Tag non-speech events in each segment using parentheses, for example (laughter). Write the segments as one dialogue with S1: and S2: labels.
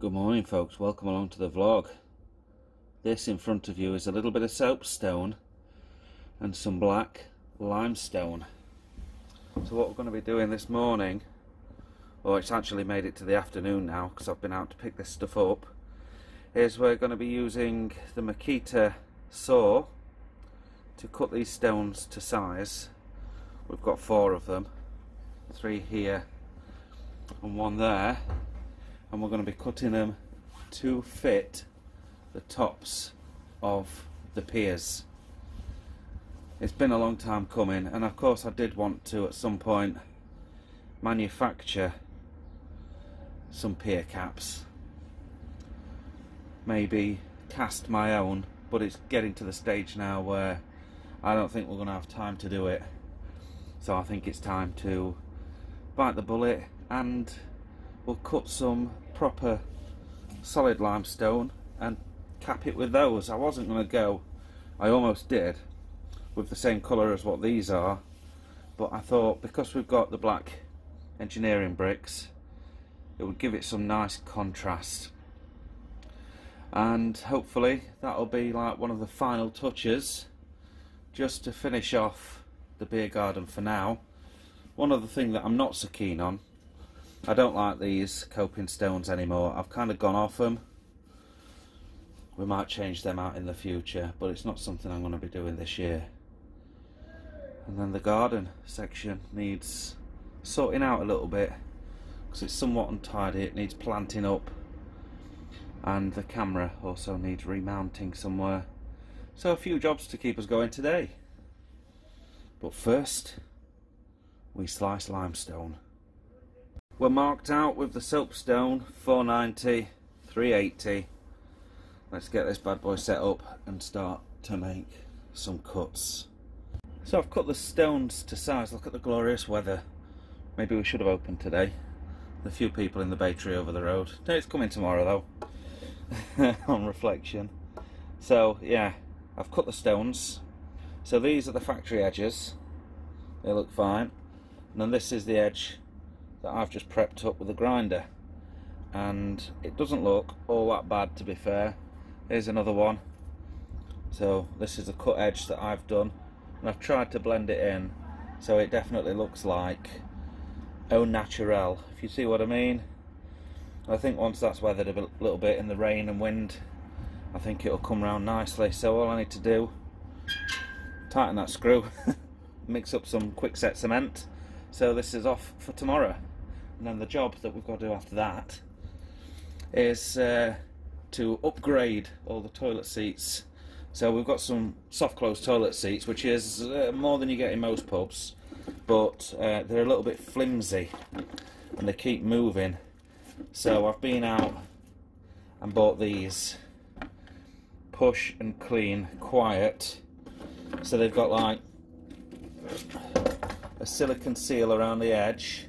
S1: Good morning folks, welcome along to the vlog. This in front of you is a little bit of soapstone and some black limestone. So what we're going to be doing this morning, or it's actually made it to the afternoon now because I've been out to pick this stuff up, is we're going to be using the Makita saw to cut these stones to size. We've got four of them, three here and one there and we're going to be cutting them to fit the tops of the piers. It's been a long time coming and of course I did want to at some point manufacture some pier caps. Maybe cast my own but it's getting to the stage now where I don't think we're going to have time to do it. So I think it's time to bite the bullet and we'll cut some proper solid limestone and cap it with those. I wasn't going to go, I almost did, with the same colour as what these are, but I thought because we've got the black engineering bricks, it would give it some nice contrast. And hopefully that'll be like one of the final touches just to finish off the beer garden for now. One other thing that I'm not so keen on I don't like these coping stones anymore. I've kind of gone off them. We might change them out in the future, but it's not something I'm going to be doing this year. And then the garden section needs sorting out a little bit because it's somewhat untidy. It needs planting up and the camera also needs remounting somewhere. So a few jobs to keep us going today. But first, we slice limestone. We're marked out with the soapstone 490, 380. Let's get this bad boy set up and start to make some cuts. So I've cut the stones to size. Look at the glorious weather. Maybe we should have opened today. The few people in the bay tree over the road. No, it's coming tomorrow though. (laughs) on reflection. So yeah, I've cut the stones. So these are the factory edges. They look fine. And then this is the edge that I've just prepped up with a grinder. And it doesn't look all that bad to be fair. Here's another one. So this is a cut edge that I've done. And I've tried to blend it in so it definitely looks like au naturel if you see what I mean. I think once that's weathered a little bit in the rain and wind I think it'll come round nicely. So all I need to do tighten that screw (laughs) mix up some quickset cement. So this is off for tomorrow and then the job that we've got to do after that is uh, to upgrade all the toilet seats. So we've got some soft close toilet seats, which is uh, more than you get in most pubs, but uh, they're a little bit flimsy and they keep moving. So I've been out and bought these push and clean quiet. So they've got like a silicon seal around the edge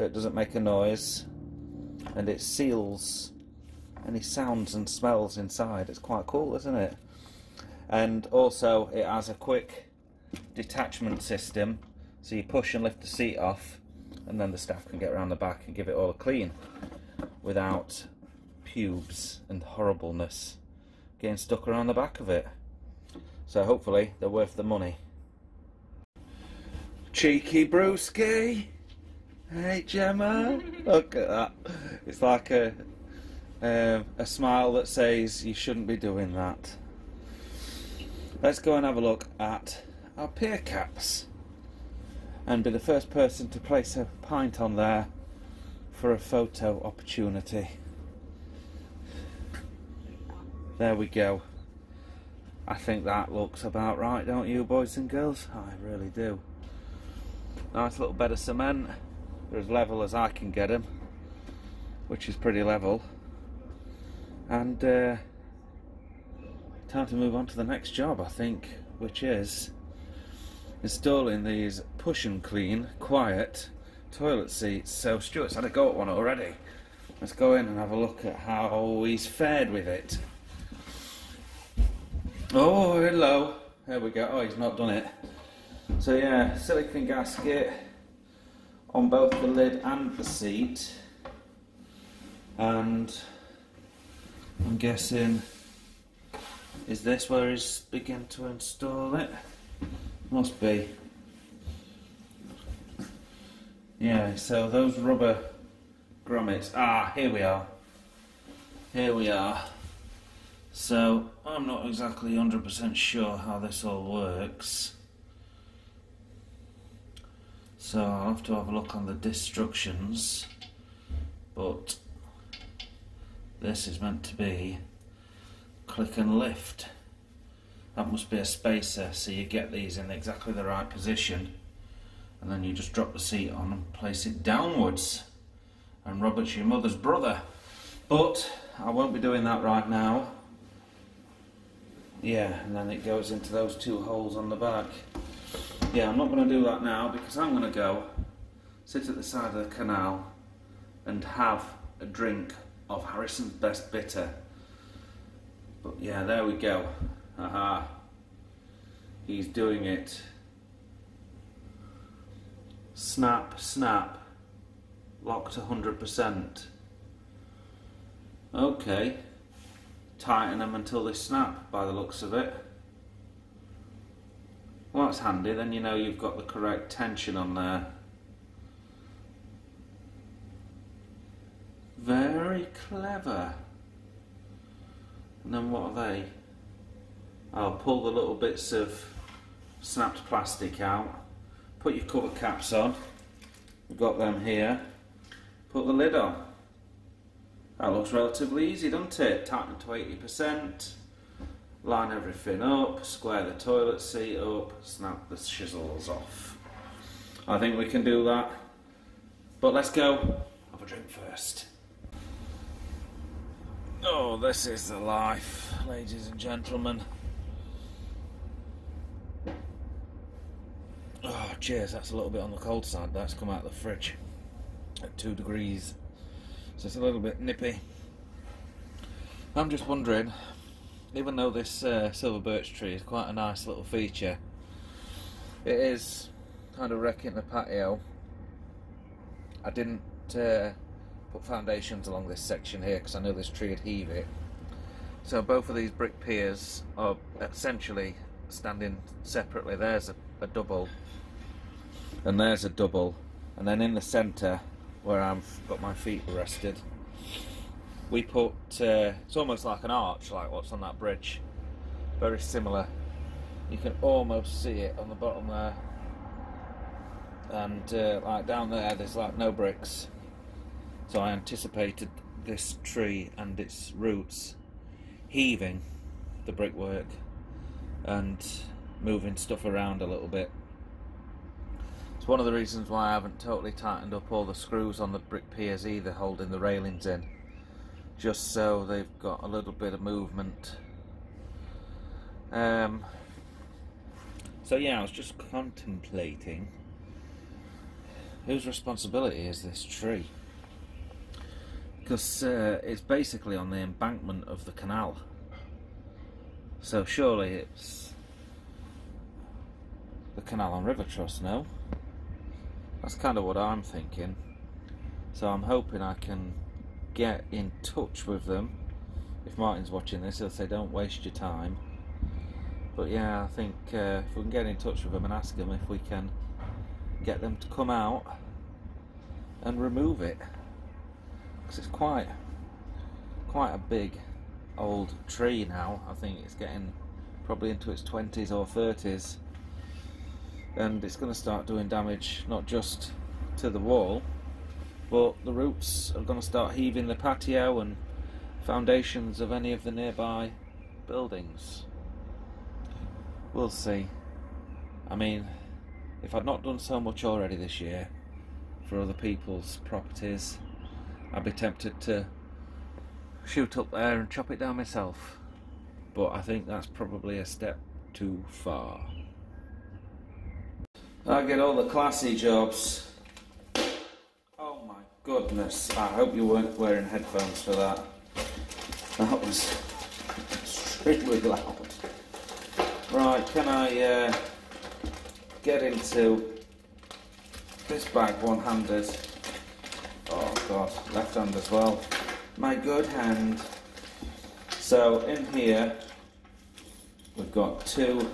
S1: so it doesn't make a noise and it seals any sounds and smells inside. It's quite cool, isn't it? And also it has a quick detachment system so you push and lift the seat off and then the staff can get around the back and give it all a clean without pubes and horribleness getting stuck around the back of it. So hopefully they're worth the money. Cheeky brewski! Hey Gemma, look at that. It's like a um, a smile that says you shouldn't be doing that. Let's go and have a look at our pier caps and be the first person to place a pint on there for a photo opportunity. There we go. I think that looks about right, don't you, boys and girls? I really do. Nice little bed of cement. They're as level as I can get them, which is pretty level. And uh, time to move on to the next job, I think, which is installing these push and clean, quiet toilet seats. So Stuart's had a go at one already. Let's go in and have a look at how he's fared with it. Oh, hello. There we go. Oh, he's not done it. So yeah, silicon gasket on both the lid and the seat And I'm guessing, is this where he's begin to install it? Must be. Yeah, so those rubber grommets, ah, here we are. Here we are. So, I'm not exactly 100% sure how this all works. So I'll have to have a look on the instructions. But this is meant to be click and lift. That must be a spacer, so you get these in exactly the right position and then you just drop the seat on and place it downwards. And Robert's your mother's brother. But I won't be doing that right now. Yeah, and then it goes into those two holes on the back. Yeah, I'm not going to do that now because I'm going to go sit at the side of the canal and have a drink of Harrison's Best Bitter. But yeah, there we go. Aha. He's doing it. Snap, snap. Locked 100%. Okay. Tighten them until they snap by the looks of it. Well, that's handy, then you know you've got the correct tension on there. Very clever. And then what are they? I'll pull the little bits of snapped plastic out. Put your cover caps on. We've got them here. Put the lid on. That looks relatively easy, doesn't it? Tighten to 80%. Line everything up, square the toilet seat up, snap the chisels off. I think we can do that. But let's go have a drink first. Oh, this is the life, ladies and gentlemen. Oh, cheers, that's a little bit on the cold side. That's come out of the fridge at two degrees. So it's a little bit nippy. I'm just wondering, even though this uh, silver birch tree is quite a nice little feature, it is kind of wrecking the patio. I didn't uh, put foundations along this section here because I know this tree would heave it. So both of these brick piers are essentially standing separately. There's a, a double and there's a double and then in the centre where I've got my feet rested we put uh, it's almost like an arch like what's on that bridge very similar you can almost see it on the bottom there and uh, like down there there's like no bricks so I anticipated this tree and its roots heaving the brickwork and moving stuff around a little bit. It's one of the reasons why I haven't totally tightened up all the screws on the brick piers either, holding the railings in. Just so they've got a little bit of movement. Um, so yeah, I was just contemplating whose responsibility is this tree? because uh, it's basically on the embankment of the canal. So surely it's the Canal and River Trust, no? That's kind of what I'm thinking. So I'm hoping I can get in touch with them. If Martin's watching this, he'll say, don't waste your time. But yeah, I think uh, if we can get in touch with them and ask them if we can get them to come out and remove it because it's quite quite a big old tree now. I think it's getting probably into its 20s or 30s and it's going to start doing damage not just to the wall but the roots are going to start heaving the patio and foundations of any of the nearby buildings. We'll see. I mean, if I'd not done so much already this year for other people's properties, I'd be tempted to shoot up there and chop it down myself. But I think that's probably a step too far. I get all the classy jobs. Goodness. I hope you weren't wearing headphones for that. That was extremely loud. Right, can I uh, get into this bag one handed? Oh god, left hand as well. my good hand. So in here we've got two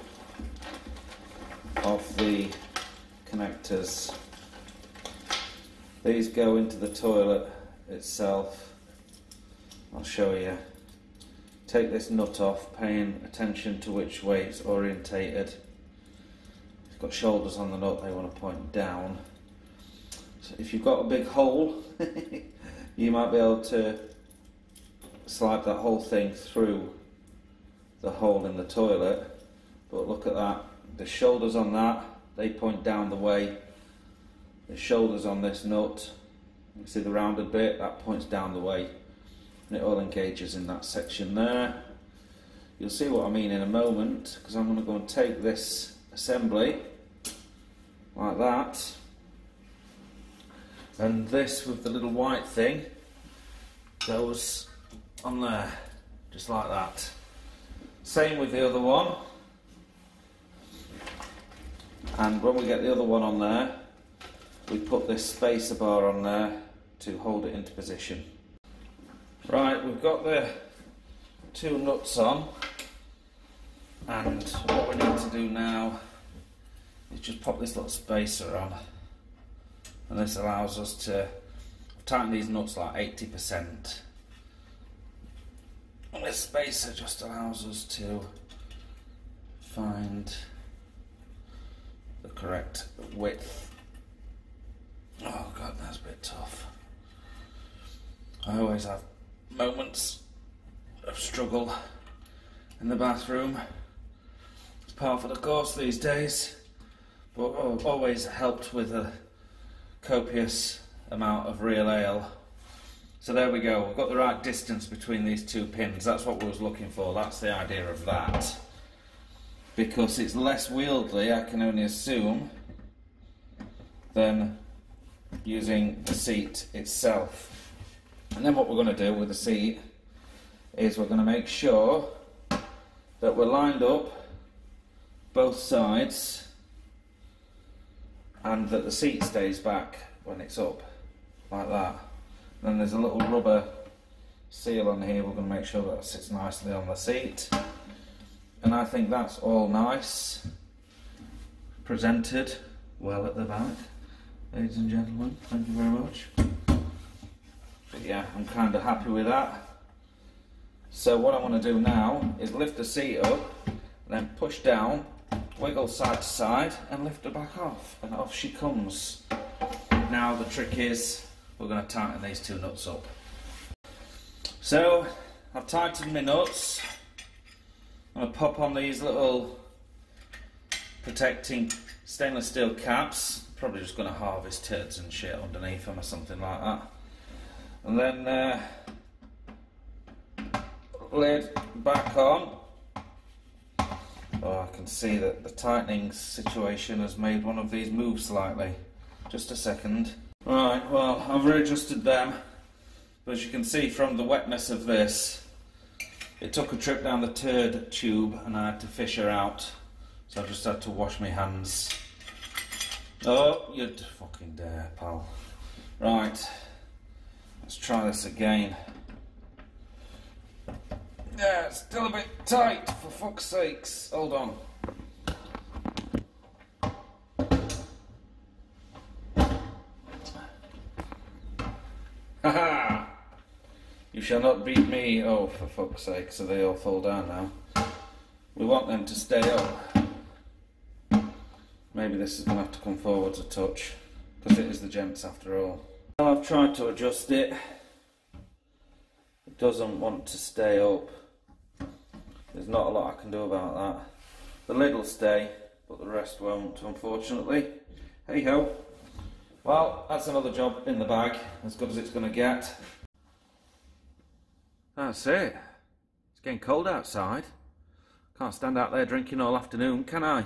S1: of the connectors. These go into the toilet itself. I'll show you. Take this nut off, paying attention to which way it's orientated. It's got shoulders on the nut, they want to point down. So if you've got a big hole, (laughs) you might be able to slide that whole thing through the hole in the toilet. But look at that, the shoulders on that, they point down the way. The shoulders on this nut, you see the rounded bit, that points down the way. And it all engages in that section there. You'll see what I mean in a moment, because I'm going to go and take this assembly, like that, and this with the little white thing goes on there, just like that. Same with the other one. And when we get the other one on there, we put this spacer bar on there to hold it into position. Right, we've got the two nuts on, and what we need to do now is just pop this little spacer on, and this allows us to tighten these nuts like 80%. And this spacer just allows us to find the correct width. Oh god, that's a bit tough. I always have moments of struggle in the bathroom. It's part of the course these days, but always helped with a copious amount of real ale. So there we go, we've got the right distance between these two pins. That's what we was looking for, that's the idea of that. Because it's less wieldy, I can only assume, than using the seat itself. And then what we're going to do with the seat is we're going to make sure that we're lined up both sides and that the seat stays back when it's up like that. Then there's a little rubber seal on here, we're going to make sure that sits nicely on the seat. And I think that's all nice, presented well at the back. Ladies and gentlemen, thank you very much. But yeah, I'm kind of happy with that. So what I want to do now is lift the seat up, then push down, wiggle side to side, and lift her back off. And off she comes. Now the trick is, we're going to tighten these two nuts up. So, I've tightened my nuts. I'm going to pop on these little protecting stainless steel caps. Probably just going to harvest turds and shit underneath them or something like that. And then uh, lid back on. Oh, I can see that the tightening situation has made one of these move slightly. Just a second. Right, well, I've readjusted them. But as you can see from the wetness of this, it took a trip down the turd tube and I had to fish her out. So I just had to wash my hands. Oh, you'd fucking dare, pal. Right, let's try this again. Yeah, it's still a bit tight, for fuck's sakes. Hold on. Haha! You shall not beat me. Oh, for fuck's sake, so they all fall down now. We want them to stay up. Maybe this is going to have to come forwards a touch, because it is the gents after all. I've tried to adjust it. It doesn't want to stay up. There's not a lot I can do about that. The lid will stay, but the rest won't, unfortunately. Hey ho. Well, that's another job in the bag, as good as it's going to get. That's it. It's getting cold outside. Can't stand out there drinking all afternoon, can I?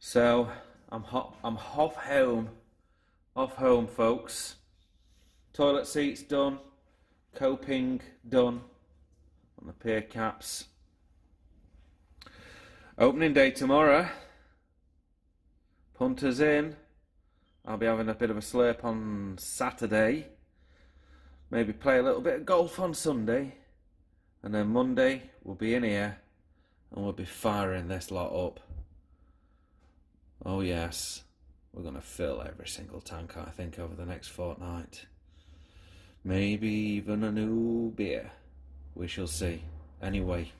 S1: So I'm hot. I'm off home. Off home, folks. Toilet seats done. Coping done on the pier caps. Opening day tomorrow. Punters in. I'll be having a bit of a slurp on Saturday. maybe play a little bit of golf on Sunday, and then Monday we'll be in here and we'll be firing this lot up. Oh, yes, we're going to fill every single tank, I think, over the next fortnight. Maybe even a new beer. We shall see. Anyway,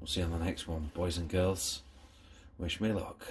S1: we'll see you on the next one, boys and girls. Wish me luck.